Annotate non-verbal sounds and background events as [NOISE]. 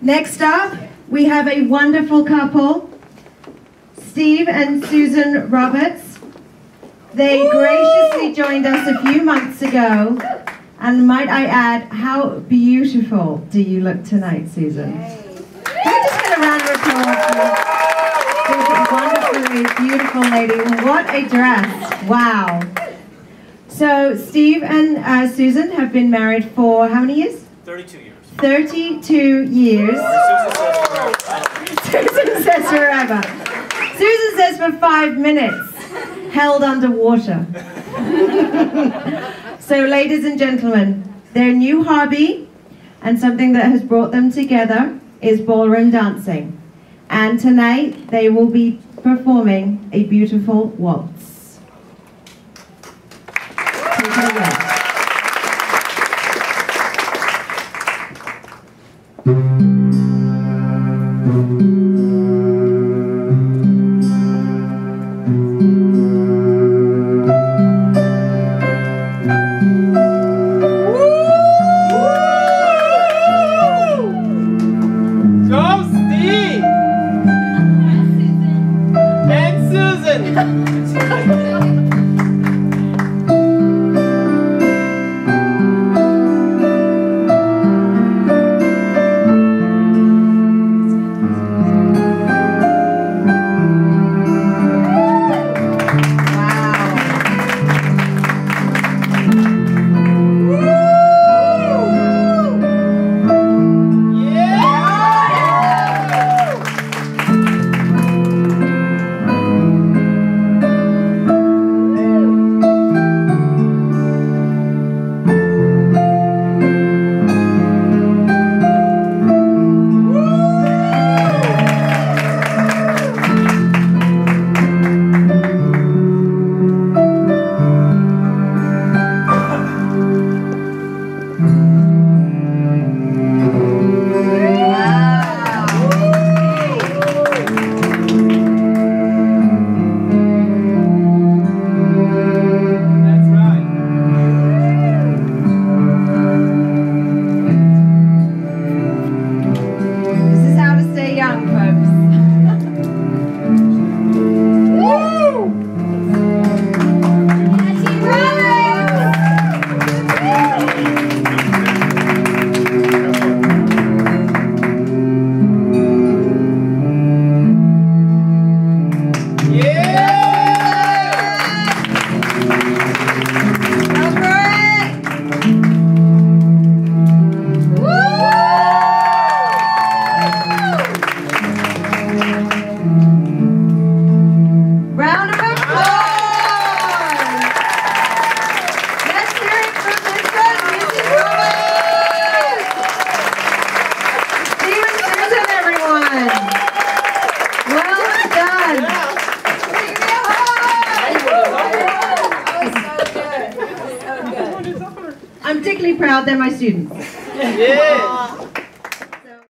Next up, we have a wonderful couple, Steve and Susan Roberts. They Woo! graciously joined us a few months ago. And might I add, how beautiful do you look tonight, Susan? Yay. Can we just get a round of applause for wonderfully beautiful lady? What a dress. Wow. So Steve and uh, Susan have been married for how many years? 32 years. 32 years. Susan says forever. Susan says for five minutes, held underwater. so ladies and gentlemen, their new hobby and something that has brought them together is ballroom dancing. And tonight they will be performing a beautiful waltz. Take it away. [LAUGHS] Susan! [LAUGHS] I'm particularly proud they're my students. Yeah.